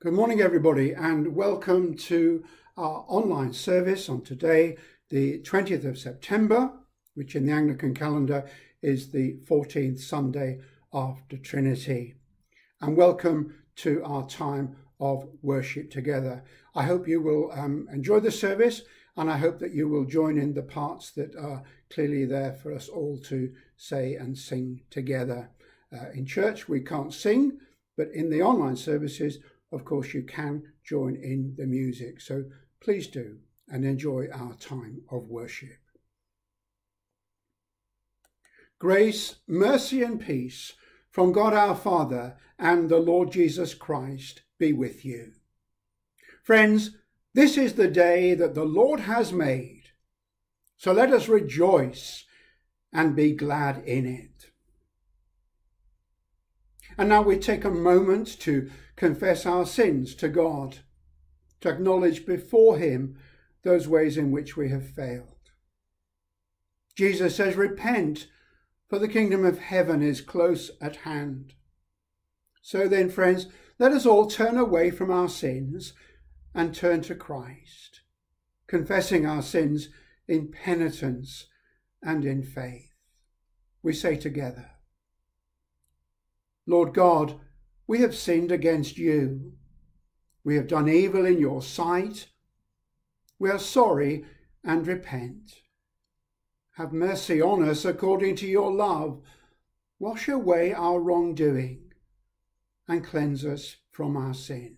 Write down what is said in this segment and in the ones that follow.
Good morning, everybody, and welcome to our online service on today, the 20th of September, which in the Anglican calendar is the 14th Sunday after Trinity. And welcome to our time of worship together. I hope you will um, enjoy the service, and I hope that you will join in the parts that are clearly there for us all to say and sing together. Uh, in church, we can't sing, but in the online services, of course, you can join in the music. So please do and enjoy our time of worship. Grace, mercy, and peace from God our Father and the Lord Jesus Christ be with you. Friends, this is the day that the Lord has made. So let us rejoice and be glad in it. And now we take a moment to confess our sins to God, to acknowledge before Him those ways in which we have failed. Jesus says, Repent, for the kingdom of heaven is close at hand. So then, friends, let us all turn away from our sins and turn to Christ, confessing our sins in penitence and in faith. We say together, Lord God, we have sinned against you. We have done evil in your sight. We are sorry and repent. Have mercy on us according to your love. Wash away our wrongdoing and cleanse us from our sin.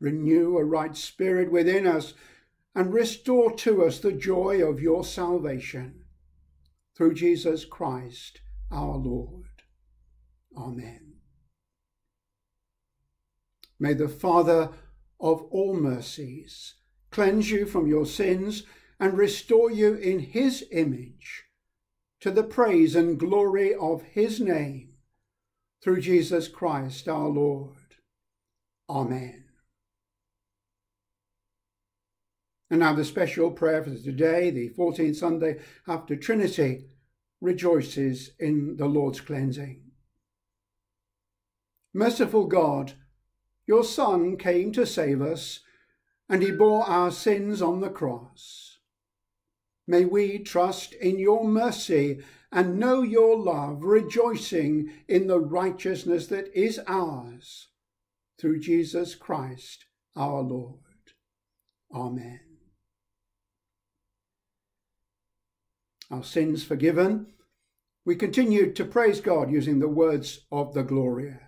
Renew a right spirit within us and restore to us the joy of your salvation. Through Jesus Christ our Lord. Amen. May the Father of all mercies cleanse you from your sins and restore you in his image to the praise and glory of his name through Jesus Christ our Lord. Amen. And now the special prayer for today, the 14th Sunday after Trinity, rejoices in the Lord's cleansing. Merciful God, your Son came to save us, and he bore our sins on the cross. May we trust in your mercy and know your love, rejoicing in the righteousness that is ours through Jesus Christ our Lord. Amen. Our sins forgiven, we continued to praise God using the words of the Gloria.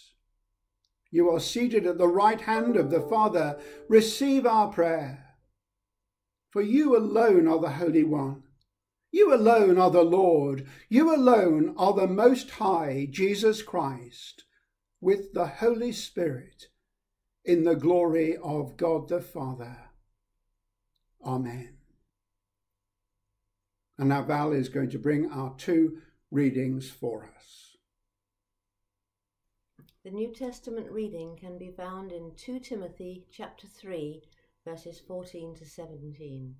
You are seated at the right hand of the Father. Receive our prayer. For you alone are the Holy One. You alone are the Lord. You alone are the Most High, Jesus Christ, with the Holy Spirit, in the glory of God the Father. Amen. And now Val is going to bring our two readings for us. The New Testament reading can be found in 2 Timothy chapter 3 verses 14 to 17.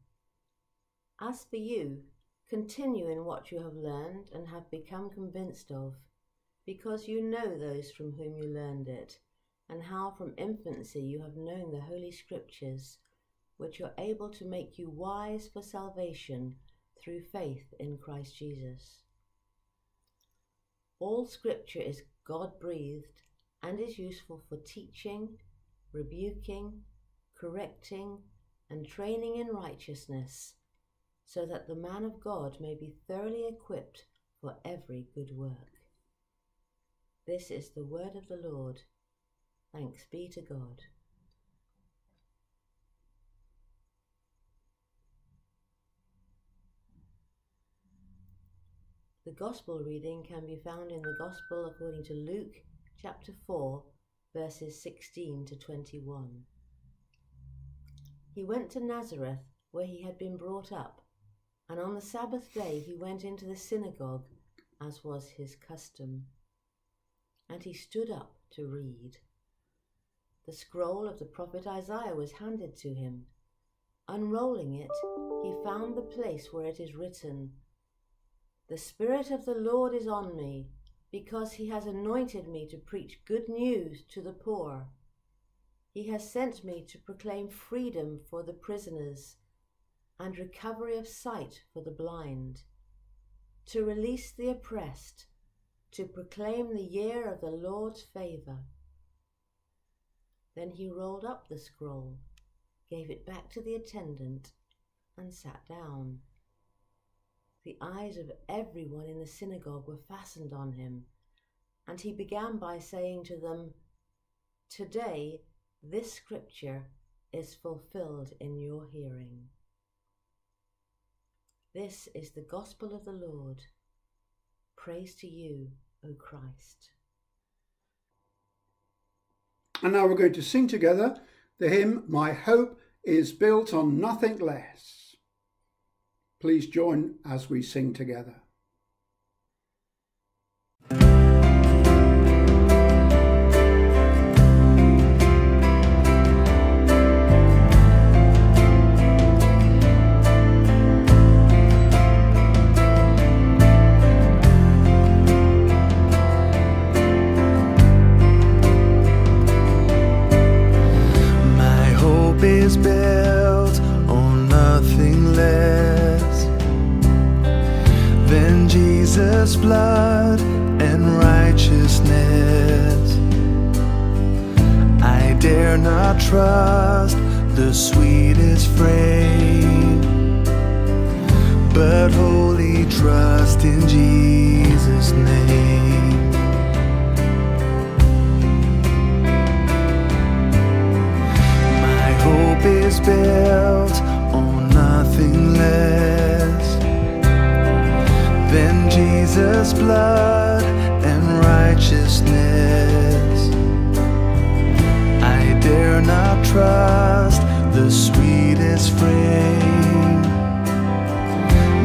As for you, continue in what you have learned and have become convinced of, because you know those from whom you learned it, and how from infancy you have known the Holy Scriptures, which are able to make you wise for salvation through faith in Christ Jesus. All Scripture is God breathed and is useful for teaching, rebuking, correcting, and training in righteousness, so that the man of God may be thoroughly equipped for every good work. This is the word of the Lord. Thanks be to God. The Gospel reading can be found in the Gospel according to Luke chapter 4, verses 16 to 21. He went to Nazareth, where he had been brought up, and on the Sabbath day he went into the synagogue, as was his custom. And he stood up to read. The scroll of the prophet Isaiah was handed to him. Unrolling it, he found the place where it is written, The Spirit of the Lord is on me, because he has anointed me to preach good news to the poor. He has sent me to proclaim freedom for the prisoners and recovery of sight for the blind, to release the oppressed, to proclaim the year of the Lord's favour. Then he rolled up the scroll, gave it back to the attendant, and sat down. The eyes of everyone in the synagogue were fastened on him, and he began by saying to them, Today this scripture is fulfilled in your hearing. This is the gospel of the Lord. Praise to you, O Christ. And now we're going to sing together the hymn, My Hope is Built on Nothing Less. Please join as we sing together. trust the sweetest frame, but wholly trust in Jesus' name. My hope is built on nothing less than Jesus' blood and righteousness. trust the sweetest frame,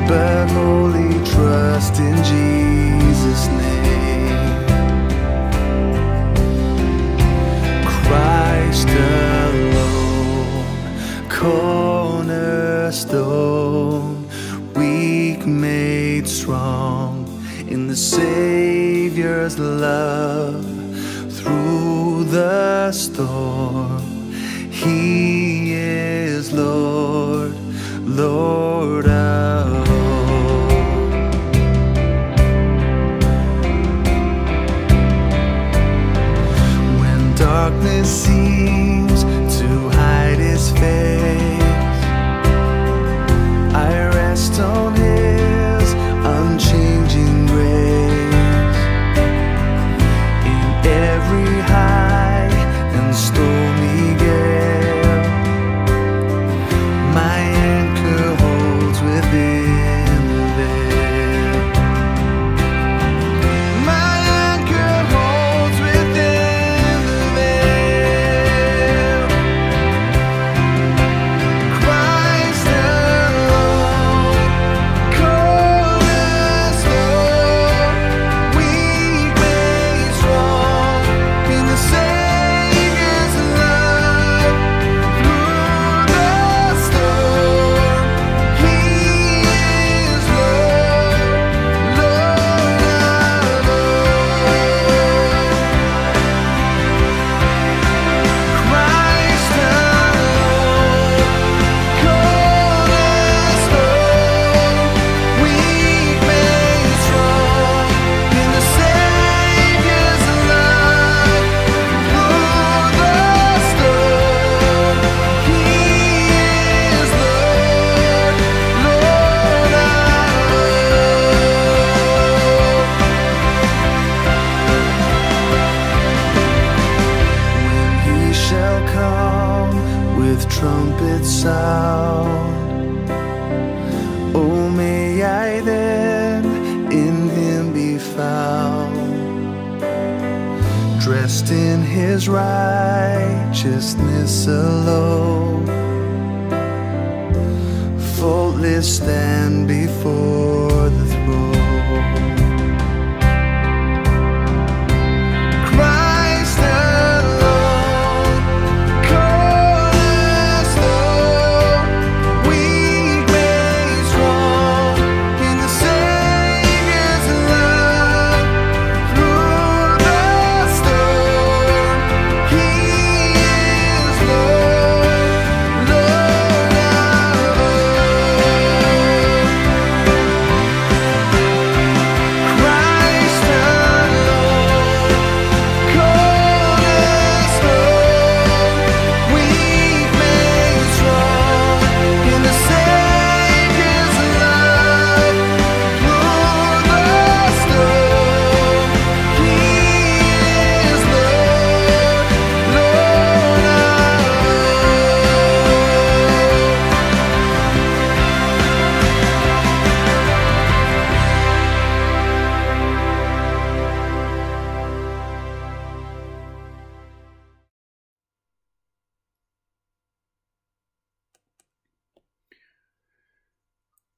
but wholly trust in Jesus' name. Christ alone, cornerstone, weak made strong in the Savior's love through the storm is Lord, Lord.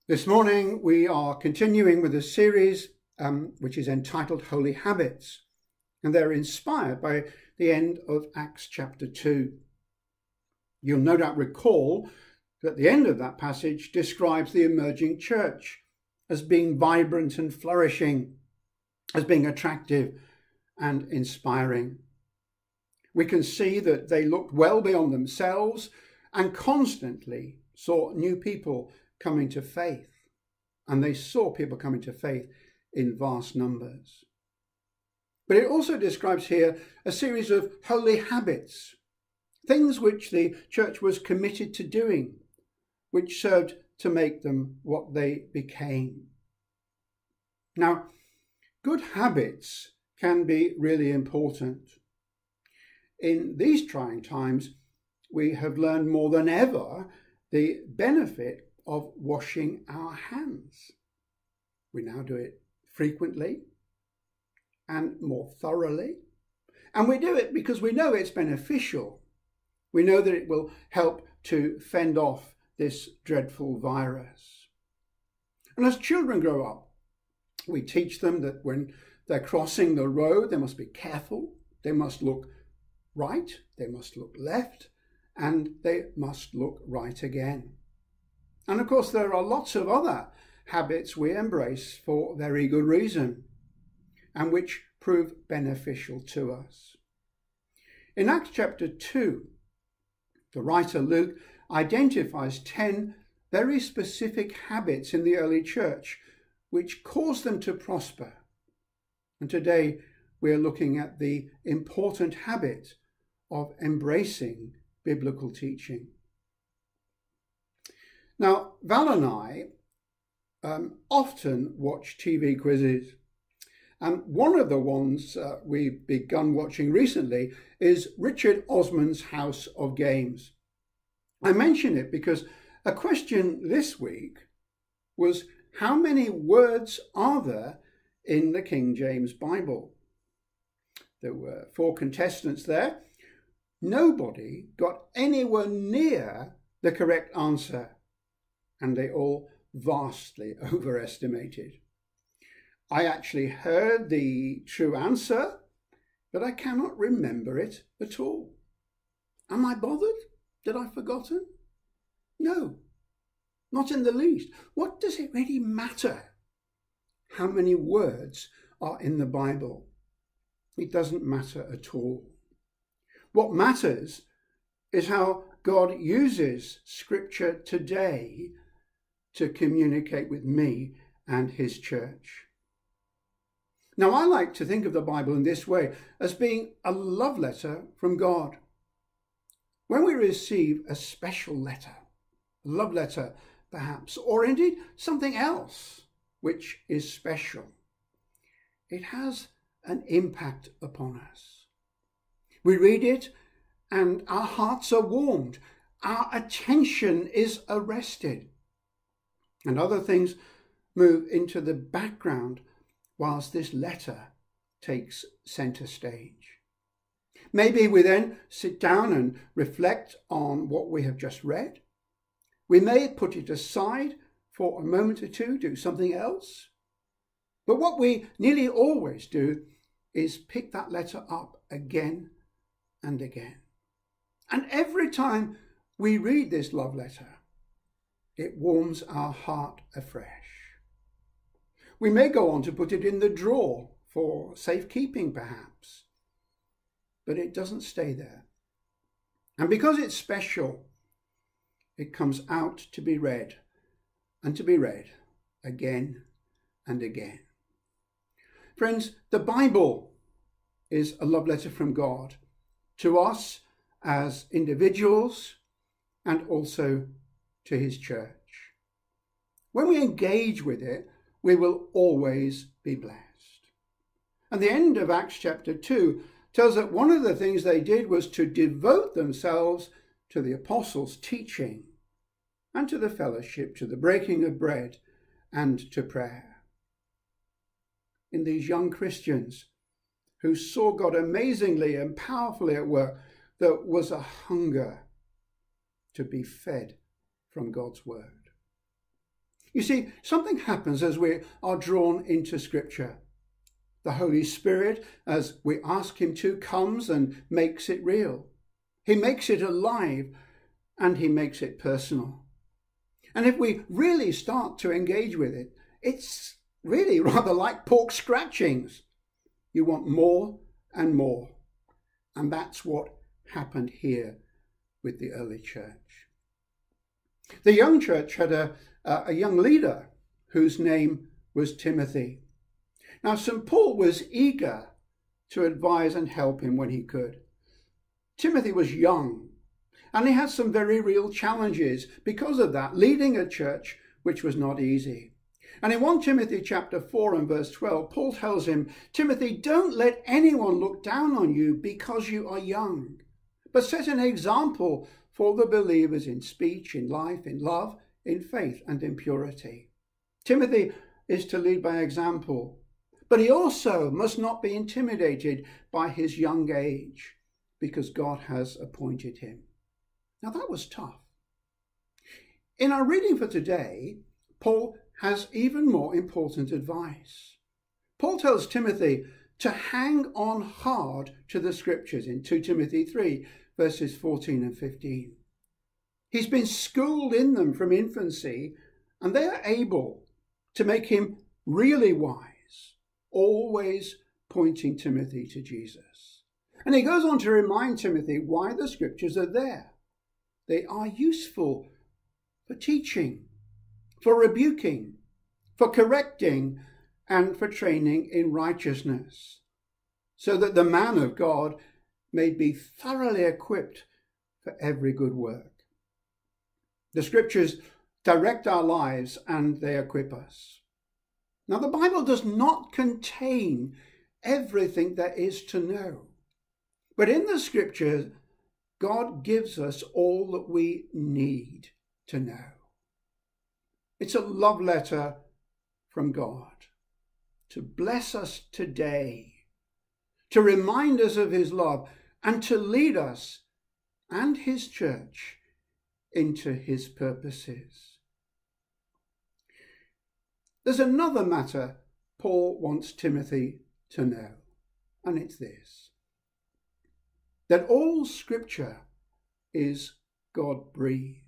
This morning we are continuing with a series um, which is entitled Holy Habits, and they're inspired by the end of Acts chapter 2. You'll no doubt recall that the end of that passage describes the emerging church as being vibrant and flourishing, as being attractive and inspiring. We can see that they looked well beyond themselves and constantly sought new people coming to faith. And they saw people coming to faith in vast numbers. But it also describes here a series of holy habits, things which the church was committed to doing, which served to make them what they became. Now, good habits can be really important. In these trying times, we have learned more than ever the benefit of washing our hands. We now do it frequently and more thoroughly. And we do it because we know it's beneficial. We know that it will help to fend off this dreadful virus. And as children grow up, we teach them that when they're crossing the road, they must be careful, they must look right, they must look left, and they must look right again. And of course, there are lots of other habits we embrace for very good reason and which prove beneficial to us. In Acts chapter 2, the writer Luke identifies 10 very specific habits in the early church which caused them to prosper. And today we're looking at the important habit of embracing biblical teaching. Now, Val and I um, often watch TV quizzes. And one of the ones uh, we've begun watching recently is Richard Osman's House of Games. I mention it because a question this week was how many words are there in the King James Bible? There were four contestants there. Nobody got anywhere near the correct answer and they all vastly overestimated. I actually heard the true answer, but I cannot remember it at all. Am I bothered? Did I forgotten? No, not in the least. What does it really matter how many words are in the Bible? It doesn't matter at all. What matters is how God uses Scripture today to communicate with me and his church. Now, I like to think of the Bible in this way as being a love letter from God. When we receive a special letter, a love letter perhaps, or indeed something else which is special, it has an impact upon us. We read it and our hearts are warmed, our attention is arrested and other things move into the background whilst this letter takes centre stage. Maybe we then sit down and reflect on what we have just read. We may put it aside for a moment or two, do something else. But what we nearly always do is pick that letter up again and again. And every time we read this love letter, it warms our heart afresh. We may go on to put it in the drawer for safekeeping, perhaps, but it doesn't stay there. And because it's special, it comes out to be read and to be read again and again. Friends, the Bible is a love letter from God to us as individuals and also to his church. When we engage with it, we will always be blessed. And the end of Acts chapter 2 tells that one of the things they did was to devote themselves to the apostles' teaching and to the fellowship, to the breaking of bread and to prayer. In these young Christians who saw God amazingly and powerfully at work, there was a hunger to be fed from God's word. You see, something happens as we are drawn into Scripture. The Holy Spirit, as we ask Him to, comes and makes it real. He makes it alive and He makes it personal. And if we really start to engage with it, it's really rather like pork scratchings. You want more and more. And that's what happened here with the early church. The young church had a, a young leader whose name was Timothy. Now, St. Paul was eager to advise and help him when he could. Timothy was young, and he had some very real challenges because of that, leading a church which was not easy. And in 1 Timothy chapter 4 and verse 12, Paul tells him, Timothy, don't let anyone look down on you because you are young, but set an example for the believers in speech, in life, in love, in faith, and in purity. Timothy is to lead by example, but he also must not be intimidated by his young age because God has appointed him. Now that was tough. In our reading for today, Paul has even more important advice. Paul tells Timothy to hang on hard to the scriptures in 2 Timothy 3, verses 14 and 15. He's been schooled in them from infancy, and they are able to make him really wise, always pointing Timothy to Jesus. And he goes on to remind Timothy why the scriptures are there. They are useful for teaching, for rebuking, for correcting, and for training in righteousness, so that the man of God may be thoroughly equipped for every good work. The scriptures direct our lives and they equip us. Now, the Bible does not contain everything there is to know, but in the scriptures, God gives us all that we need to know. It's a love letter from God to bless us today, to remind us of his love, and to lead us and his church into his purposes. There's another matter Paul wants Timothy to know, and it's this that all scripture is God breathed.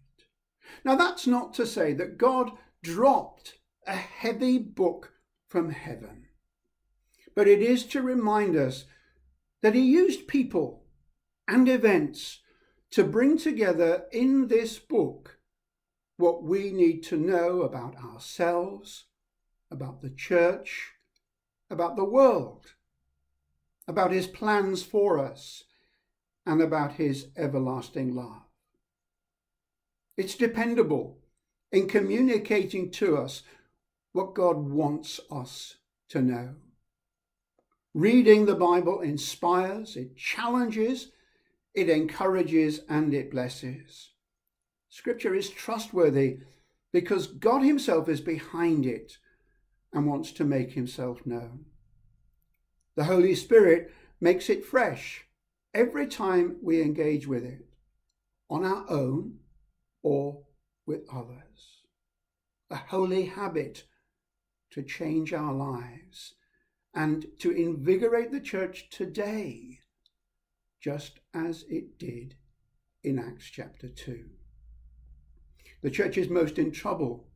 Now, that's not to say that God dropped a heavy book from heaven, but it is to remind us that He used people and events to bring together in this book what we need to know about ourselves, about the church, about the world, about His plans for us, and about His everlasting love. It's dependable in communicating to us what God wants us to know. Reading the Bible inspires, it challenges, it encourages, and it blesses. Scripture is trustworthy because God Himself is behind it and wants to make Himself known. The Holy Spirit makes it fresh every time we engage with it, on our own or with others. A holy habit to change our lives and to invigorate the church today, just as it did in Acts chapter 2. The church is most in trouble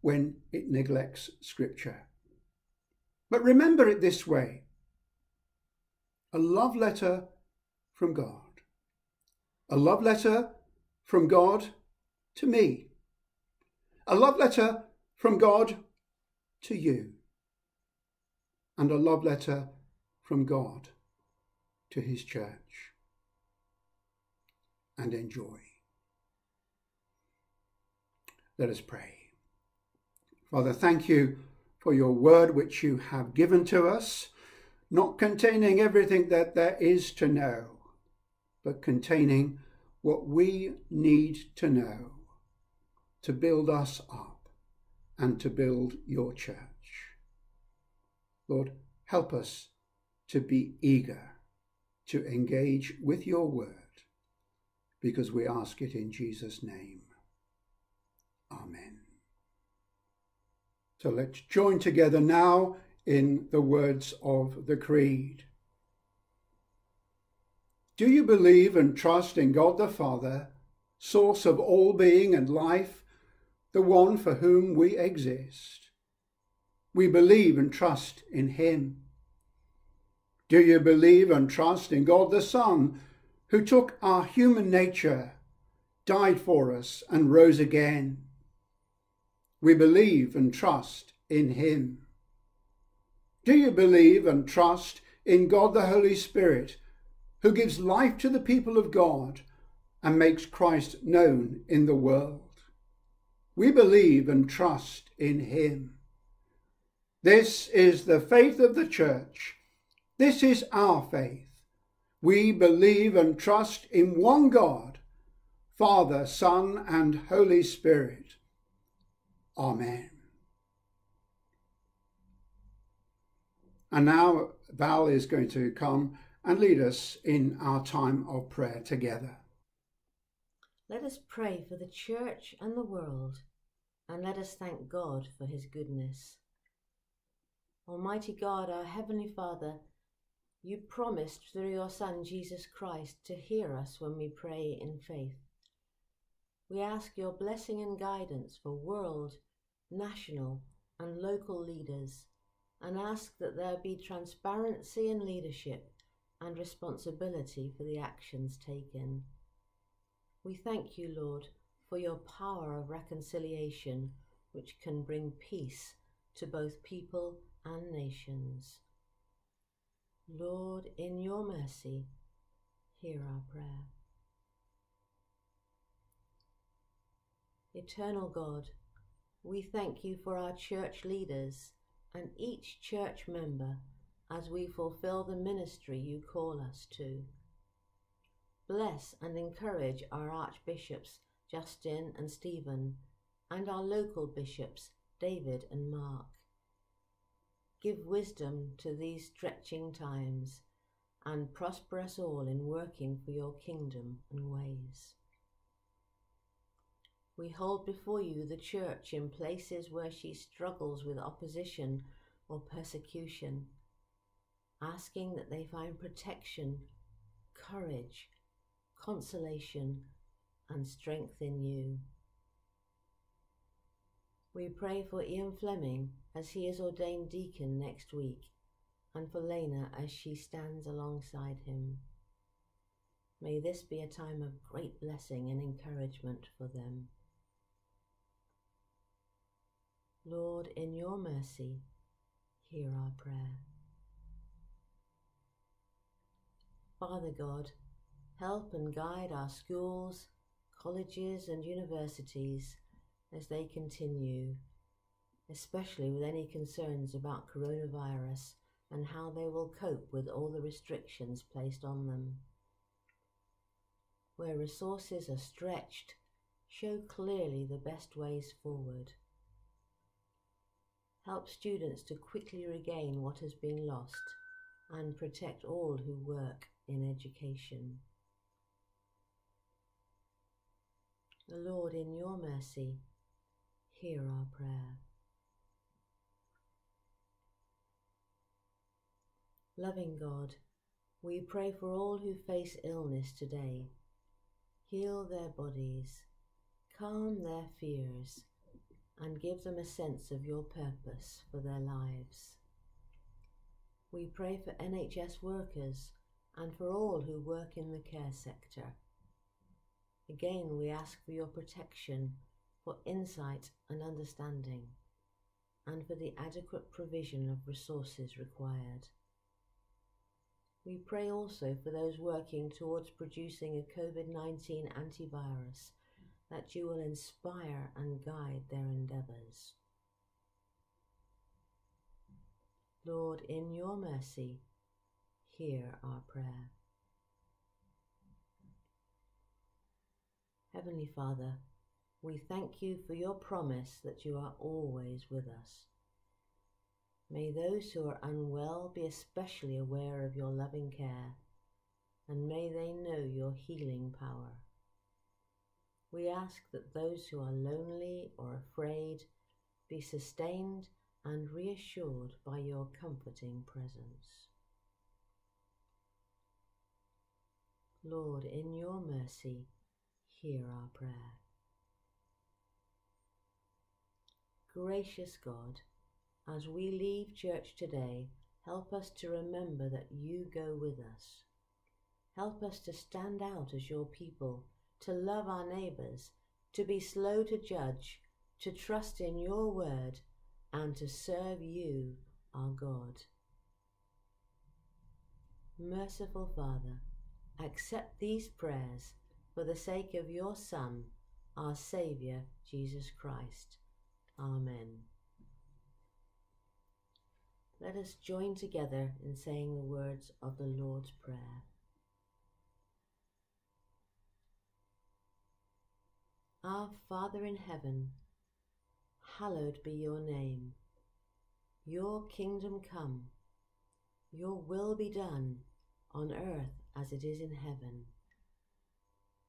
when it neglects Scripture. But remember it this way a love letter from God, a love letter from God to me, a love letter from God to you, and a love letter from God to his church. And enjoy. Let us pray. Father, thank you for your word which you have given to us, not containing everything that there is to know, but containing what we need to know to build us up and to build your church. Lord, help us to be eager to engage with your word because we ask it in Jesus' name. Amen. So let's join together now in the words of the Creed. Do you believe and trust in God the Father, source of all being and life, the one for whom we exist? We believe and trust in Him. Do you believe and trust in God the Son, who took our human nature, died for us, and rose again? We believe and trust in him. Do you believe and trust in God the Holy Spirit, who gives life to the people of God and makes Christ known in the world? We believe and trust in him. This is the faith of the church. This is our faith. We believe and trust in one God, Father, Son, and Holy Spirit Amen. And now Val is going to come and lead us in our time of prayer together. Let us pray for the church and the world, and let us thank God for his goodness. Almighty God, our Heavenly Father, you promised through your Son Jesus Christ to hear us when we pray in faith. We ask your blessing and guidance for world, national, and local leaders and ask that there be transparency in leadership and responsibility for the actions taken. We thank you, Lord, for your power of reconciliation, which can bring peace to both people and nations. Lord, in your mercy, hear our prayer. Eternal God, we thank you for our church leaders and each church member as we fulfill the ministry you call us to. Bless and encourage our archbishops Justin and Stephen and our local bishops David and Mark. Give wisdom to these stretching times and prosper us all in working for your kingdom and ways. We hold before you the Church in places where she struggles with opposition or persecution, asking that they find protection, courage, consolation, and strength in you. We pray for Ian Fleming as he is ordained deacon next week, and for Lena as she stands alongside him. May this be a time of great blessing and encouragement for them. Lord, in your mercy, hear our prayer. Father God, help and guide our schools, colleges, and universities as they continue, especially with any concerns about coronavirus and how they will cope with all the restrictions placed on them. Where resources are stretched, show clearly the best ways forward help students to quickly regain what has been lost, and protect all who work in education. The Lord, in your mercy, hear our prayer. Loving God, we pray for all who face illness today. Heal their bodies, calm their fears, and give them a sense of your purpose for their lives. We pray for NHS workers and for all who work in the care sector. Again, we ask for your protection, for insight and understanding, and for the adequate provision of resources required. We pray also for those working towards producing a COVID 19 antivirus that you will inspire and guide their endeavours. Lord, in your mercy, hear our prayer. Heavenly Father, we thank you for your promise that you are always with us. May those who are unwell be especially aware of your loving care, and may they know your healing power. We ask that those who are lonely or afraid be sustained and reassured by your comforting presence. Lord, in your mercy, hear our prayer. Gracious God, as we leave church today, help us to remember that you go with us. Help us to stand out as your people, to love our neighbours, to be slow to judge, to trust in your word, and to serve you, our God. Merciful Father, accept these prayers for the sake of your Son, our Saviour, Jesus Christ. Amen. Let us join together in saying the words of the Lord's Prayer. Our Father in heaven, hallowed be your name. Your kingdom come, your will be done on earth as it is in heaven.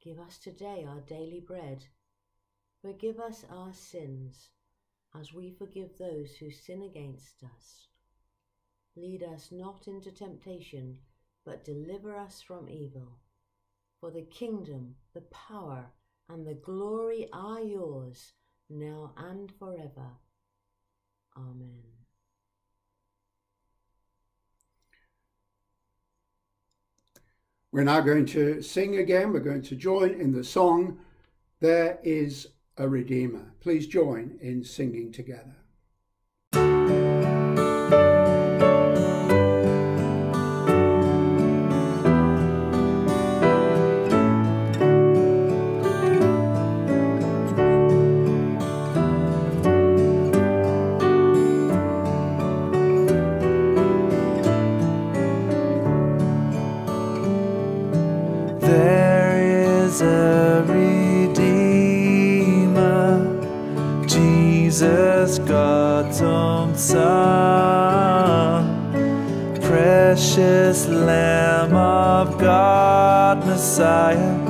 Give us today our daily bread. Forgive us our sins as we forgive those who sin against us. Lead us not into temptation, but deliver us from evil. For the kingdom, the power, and the glory are yours, now and forever. Amen. We're now going to sing again. We're going to join in the song, There is a Redeemer. Please join in singing together. Messiah,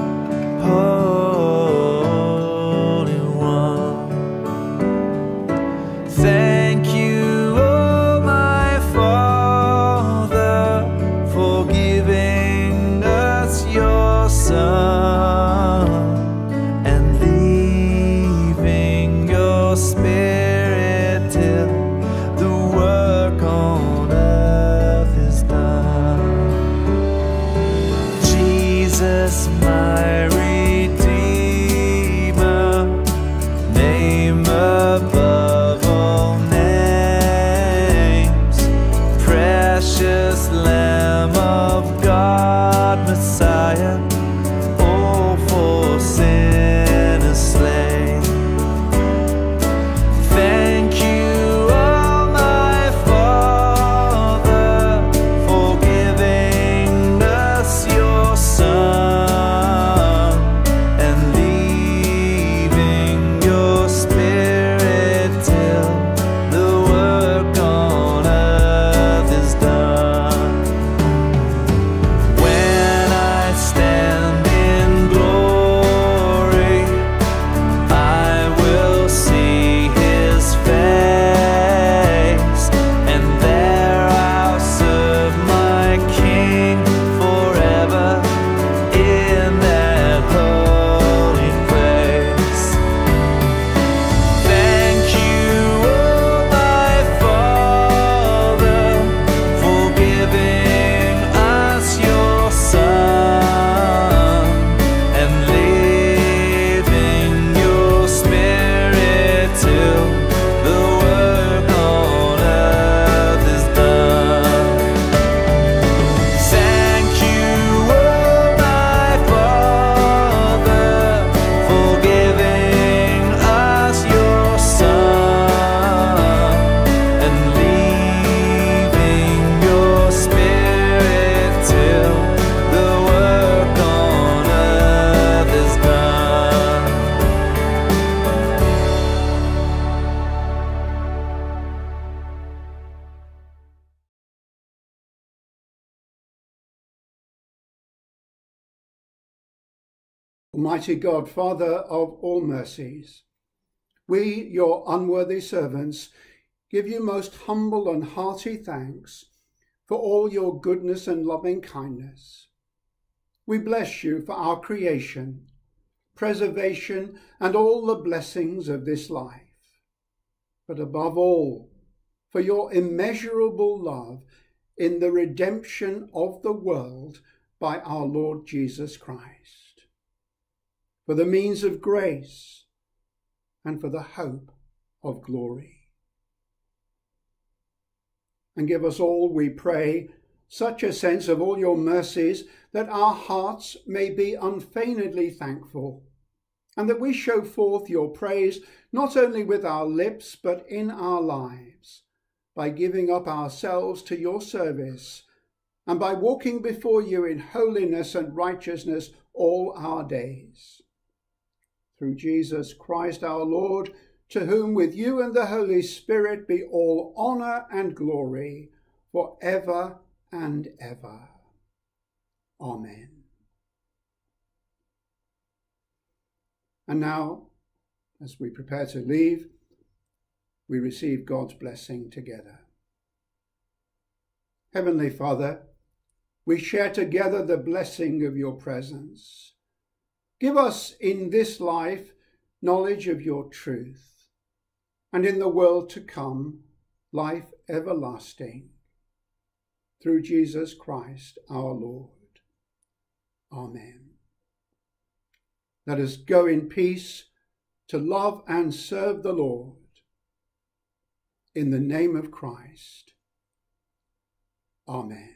Almighty God, Father of all mercies, we, your unworthy servants, give you most humble and hearty thanks for all your goodness and loving kindness. We bless you for our creation, preservation, and all the blessings of this life. But above all, for your immeasurable love in the redemption of the world by our Lord Jesus Christ for the means of grace, and for the hope of glory. And give us all, we pray, such a sense of all your mercies that our hearts may be unfeignedly thankful, and that we show forth your praise not only with our lips but in our lives, by giving up ourselves to your service, and by walking before you in holiness and righteousness all our days through Jesus Christ our Lord, to whom with you and the Holy Spirit be all honour and glory for ever and ever. Amen. And now, as we prepare to leave, we receive God's blessing together. Heavenly Father, we share together the blessing of your presence. Give us in this life knowledge of your truth, and in the world to come, life everlasting. Through Jesus Christ our Lord. Amen. Let us go in peace to love and serve the Lord. In the name of Christ. Amen.